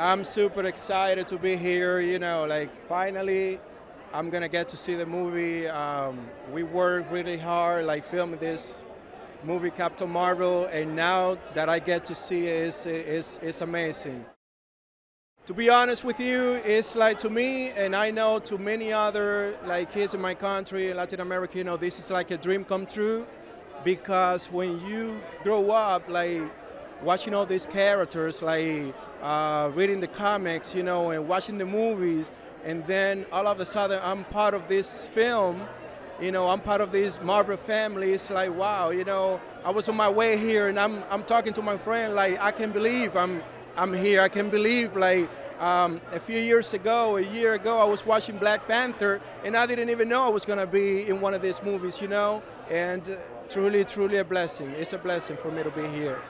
I'm super excited to be here. You know, like finally, I'm gonna get to see the movie. Um, we worked really hard, like filming this movie, Captain Marvel, and now that I get to see it, it's, it's, it's amazing. To be honest with you, it's like to me, and I know to many other like kids in my country, Latin America, you know, this is like a dream come true, because when you grow up, like watching all these characters, like uh, reading the comics, you know, and watching the movies, and then all of a sudden I'm part of this film. You know, I'm part of this Marvel family. It's like, wow, you know, I was on my way here, and I'm I'm talking to my friend, like I can't believe I'm I'm here. I can't believe, like um, a few years ago, a year ago, I was watching Black Panther, and I didn't even know I was gonna be in one of these movies, you know, and. Uh, truly, truly a blessing. It's a blessing for me to be here.